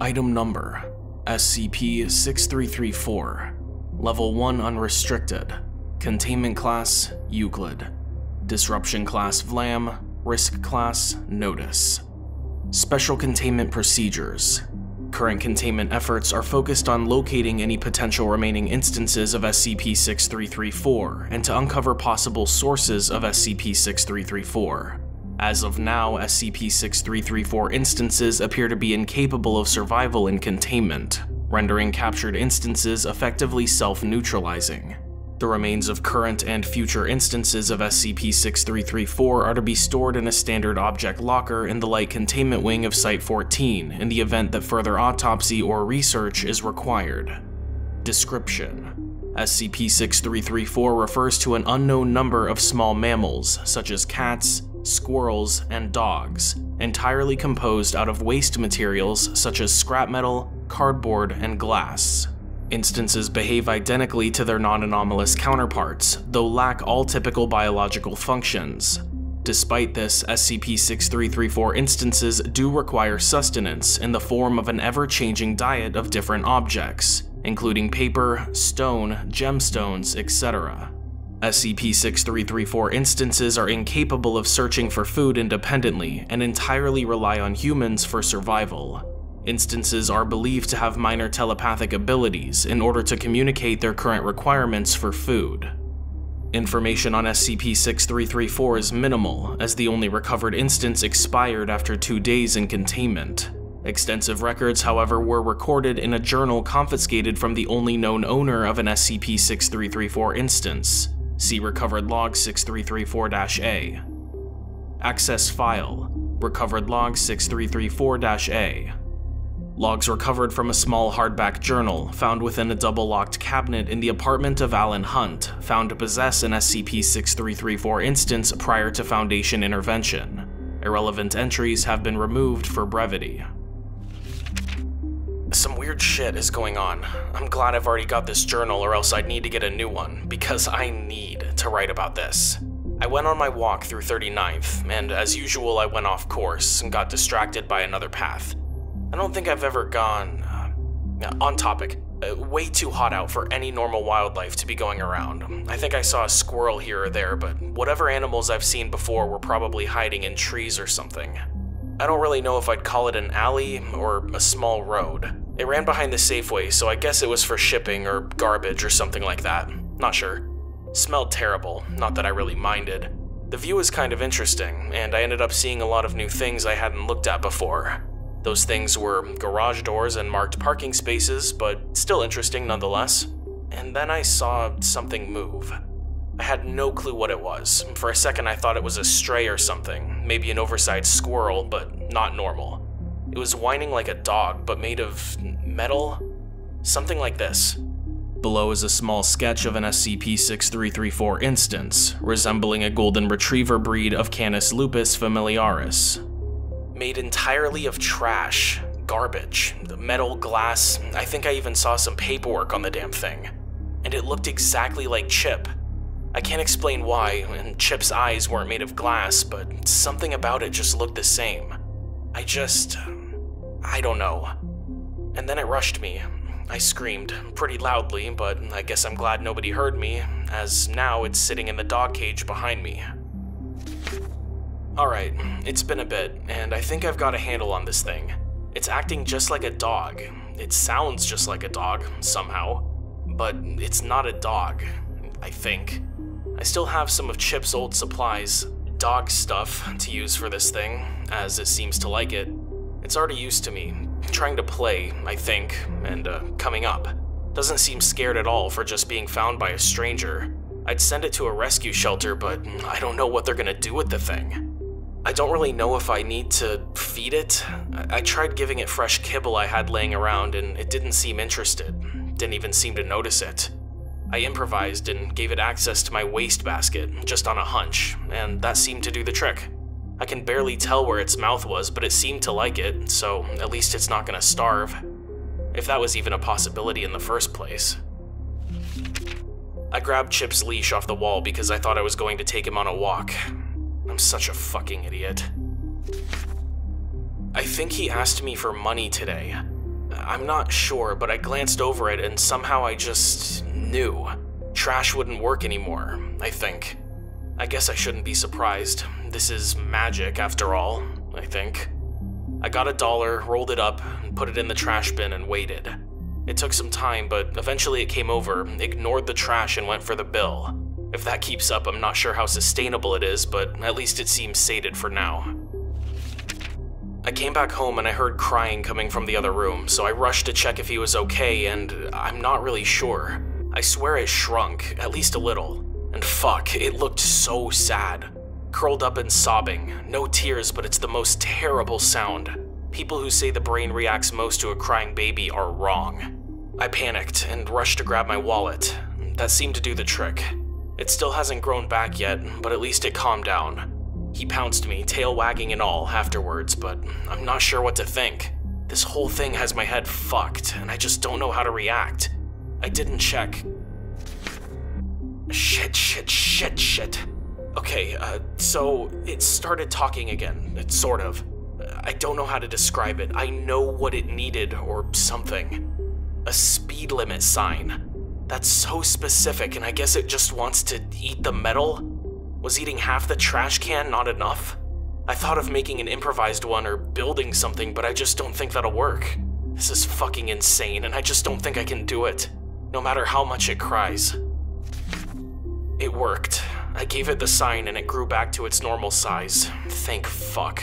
Item number SCP-6334 Level 1 Unrestricted Containment Class Euclid. Disruption Class Vlam. Risk Class Notice. Special Containment Procedures Current containment efforts are focused on locating any potential remaining instances of SCP-6334 and to uncover possible sources of SCP-6334. As of now, SCP-6334 instances appear to be incapable of survival in containment, rendering captured instances effectively self-neutralizing. The remains of current and future instances of SCP-6334 are to be stored in a standard object locker in the light containment wing of Site-14 in the event that further autopsy or research is required. Description: SCP-6334 refers to an unknown number of small mammals, such as cats, squirrels, and dogs, entirely composed out of waste materials such as scrap metal, cardboard, and glass. Instances behave identically to their non-anomalous counterparts, though lack all typical biological functions. Despite this, SCP-6334 instances do require sustenance in the form of an ever-changing diet of different objects, including paper, stone, gemstones, etc. SCP-6334 instances are incapable of searching for food independently and entirely rely on humans for survival. Instances are believed to have minor telepathic abilities in order to communicate their current requirements for food. Information on SCP-6334 is minimal, as the only recovered instance expired after two days in containment. Extensive records, however, were recorded in a journal confiscated from the only known owner of an SCP-6334 instance, See Recovered Log 6334-A. Access File Recovered Log 6334-A. Logs recovered from a small hardback journal found within a double-locked cabinet in the apartment of Alan Hunt, found to possess an SCP-6334 instance prior to Foundation intervention. Irrelevant entries have been removed for brevity. Some weird shit is going on. I'm glad I've already got this journal or else I'd need to get a new one, because I need to write about this. I went on my walk through 39th, and as usual I went off course and got distracted by another path. I don't think I've ever gone... Uh, on topic, uh, way too hot out for any normal wildlife to be going around. I think I saw a squirrel here or there, but whatever animals I've seen before were probably hiding in trees or something. I don't really know if I'd call it an alley or a small road. It ran behind the Safeway, so I guess it was for shipping or garbage or something like that. Not sure. Smelled terrible, not that I really minded. The view was kind of interesting, and I ended up seeing a lot of new things I hadn't looked at before. Those things were garage doors and marked parking spaces, but still interesting nonetheless. And then I saw something move. I had no clue what it was. For a second, I thought it was a stray or something, maybe an oversized squirrel, but not normal. It was whining like a dog, but made of metal? Something like this. Below is a small sketch of an SCP-6334 instance, resembling a golden retriever breed of Canis lupus familiaris. Made entirely of trash, garbage, metal, glass, I think I even saw some paperwork on the damn thing. And it looked exactly like Chip, I can't explain why, and Chip's eyes weren't made of glass, but something about it just looked the same. I just. I don't know. And then it rushed me. I screamed, pretty loudly, but I guess I'm glad nobody heard me, as now it's sitting in the dog cage behind me. Alright, it's been a bit, and I think I've got a handle on this thing. It's acting just like a dog. It sounds just like a dog, somehow. But it's not a dog, I think. I still have some of Chip's old supplies, dog stuff, to use for this thing, as it seems to like it. It's already used to me, trying to play, I think, and uh, coming up. Doesn't seem scared at all for just being found by a stranger. I'd send it to a rescue shelter, but I don't know what they're gonna do with the thing. I don't really know if I need to feed it. I, I tried giving it fresh kibble I had laying around and it didn't seem interested. Didn't even seem to notice it. I improvised and gave it access to my wastebasket, just on a hunch, and that seemed to do the trick. I can barely tell where its mouth was, but it seemed to like it, so at least it's not gonna starve. If that was even a possibility in the first place. I grabbed Chip's leash off the wall because I thought I was going to take him on a walk. I'm such a fucking idiot. I think he asked me for money today. I'm not sure, but I glanced over it and somehow I just knew. Trash wouldn't work anymore, I think. I guess I shouldn't be surprised. This is magic, after all, I think. I got a dollar, rolled it up, and put it in the trash bin and waited. It took some time, but eventually it came over, ignored the trash, and went for the bill. If that keeps up, I'm not sure how sustainable it is, but at least it seems sated for now. I came back home and I heard crying coming from the other room, so I rushed to check if he was okay, and I'm not really sure. I swear it shrunk, at least a little. And fuck, it looked so sad. Curled up and sobbing, no tears, but it's the most terrible sound. People who say the brain reacts most to a crying baby are wrong. I panicked and rushed to grab my wallet. That seemed to do the trick. It still hasn't grown back yet, but at least it calmed down. He pounced me, tail wagging and all, afterwards, but I'm not sure what to think. This whole thing has my head fucked, and I just don't know how to react. I didn't check. Shit, shit, shit, shit. Okay, uh, so it started talking again, It's sort of. I don't know how to describe it. I know what it needed, or something a speed limit sign. That's so specific, and I guess it just wants to eat the metal? Was eating half the trash can not enough? I thought of making an improvised one or building something, but I just don't think that'll work. This is fucking insane, and I just don't think I can do it, no matter how much it cries. It worked. I gave it the sign and it grew back to its normal size. Thank fuck.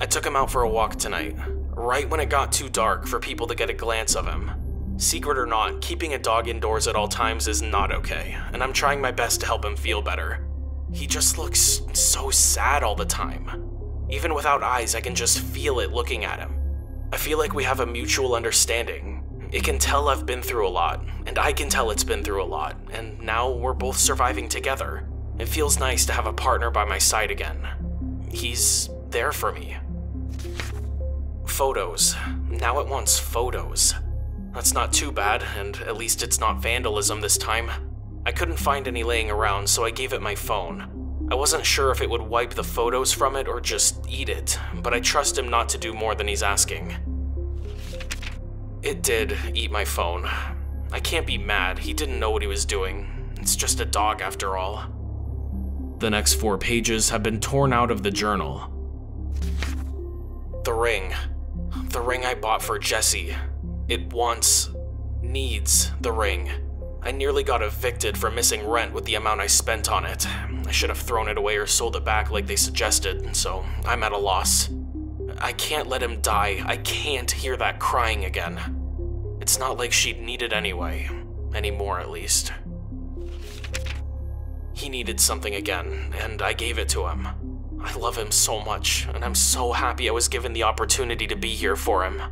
I took him out for a walk tonight right when it got too dark for people to get a glance of him. Secret or not, keeping a dog indoors at all times is not okay, and I'm trying my best to help him feel better. He just looks so sad all the time. Even without eyes, I can just feel it looking at him. I feel like we have a mutual understanding. It can tell I've been through a lot, and I can tell it's been through a lot, and now we're both surviving together. It feels nice to have a partner by my side again. He's there for me. Photos. Now it wants photos. That's not too bad, and at least it's not vandalism this time. I couldn't find any laying around, so I gave it my phone. I wasn't sure if it would wipe the photos from it or just eat it, but I trust him not to do more than he's asking. It did eat my phone. I can't be mad, he didn't know what he was doing. It's just a dog after all. The next four pages have been torn out of the journal. The ring. The ring I bought for Jesse. It wants, needs the ring. I nearly got evicted for missing rent with the amount I spent on it. I should have thrown it away or sold it back like they suggested, so I'm at a loss. I can't let him die. I can't hear that crying again. It's not like she'd need it anyway. Anymore, at least. He needed something again, and I gave it to him. I love him so much, and I'm so happy I was given the opportunity to be here for him.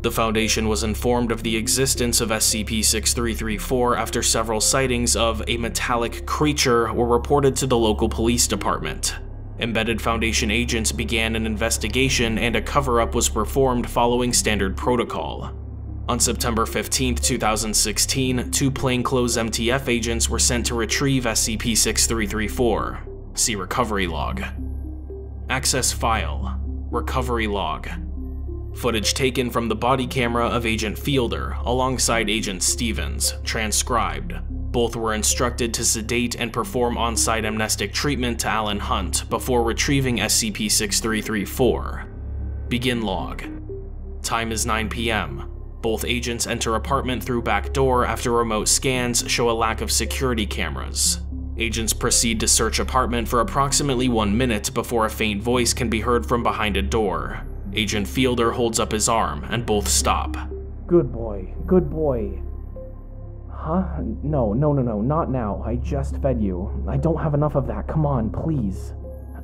The Foundation was informed of the existence of SCP-6334 after several sightings of a metallic creature were reported to the local police department. Embedded Foundation agents began an investigation and a cover-up was performed following standard protocol. On September 15, 2016, two plainclothes MTF agents were sent to retrieve SCP-6334. See Recovery Log. Access File. Recovery Log. Footage taken from the body camera of Agent Fielder alongside Agent Stevens, transcribed. Both were instructed to sedate and perform on-site amnestic treatment to Alan Hunt before retrieving SCP-6334. Begin log. Time is 9 p.m. Both agents enter apartment through back door after remote scans show a lack of security cameras. Agents proceed to search apartment for approximately one minute before a faint voice can be heard from behind a door. Agent Fielder holds up his arm, and both stop. Good boy, good boy. Huh? No, no, no, no, not now. I just fed you. I don't have enough of that. Come on, please.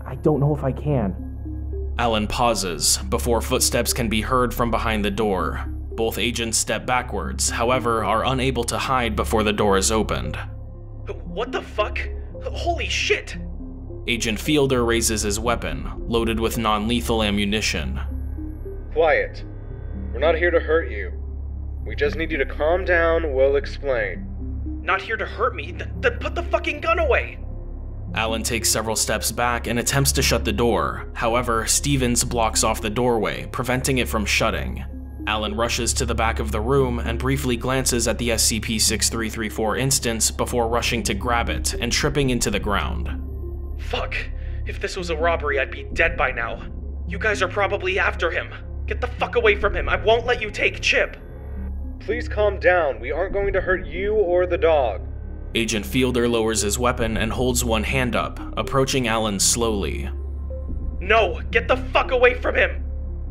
I don't know if I can. Alan pauses before footsteps can be heard from behind the door. Both agents step backwards, however, are unable to hide before the door is opened. What the fuck? Holy shit! Agent Fielder raises his weapon, loaded with non lethal ammunition. Quiet. We're not here to hurt you. We just need you to calm down, we'll explain. Not here to hurt me, th- then put the fucking gun away! Alan takes several steps back and attempts to shut the door. However, Stevens blocks off the doorway, preventing it from shutting. Alan rushes to the back of the room and briefly glances at the SCP-6334 instance before rushing to grab it and tripping into the ground. Fuck. If this was a robbery, I'd be dead by now. You guys are probably after him. Get the fuck away from him. I won't let you take Chip. Please calm down. We aren't going to hurt you or the dog. Agent Fielder lowers his weapon and holds one hand up, approaching Alan slowly. No, get the fuck away from him!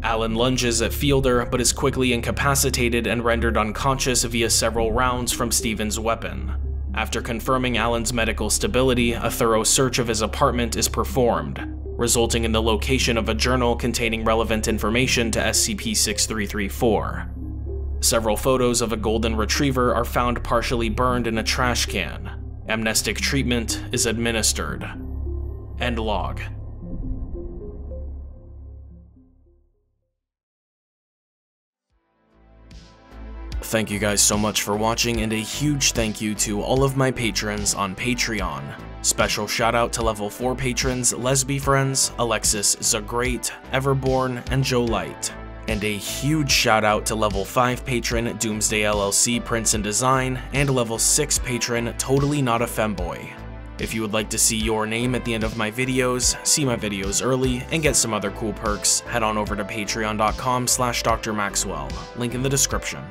Alan lunges at Fielder, but is quickly incapacitated and rendered unconscious via several rounds from Stevens' weapon. After confirming Alan's medical stability, a thorough search of his apartment is performed, resulting in the location of a journal containing relevant information to SCP-6334. Several photos of a golden retriever are found partially burned in a trash can. Amnestic treatment is administered. End log. Thank you guys so much for watching and a huge thank you to all of my patrons on Patreon. Special shout out to level 4 patrons Lesby Friends, Alexis Zagreat, Everborn, and Joe Light. And a huge shout out to level 5 patron Doomsday LLC Prince and Design, and level 6 patron Totally Not a Femboy. If you would like to see your name at the end of my videos, see my videos early, and get some other cool perks, head on over to patreon.com slash drmaxwell, link in the description.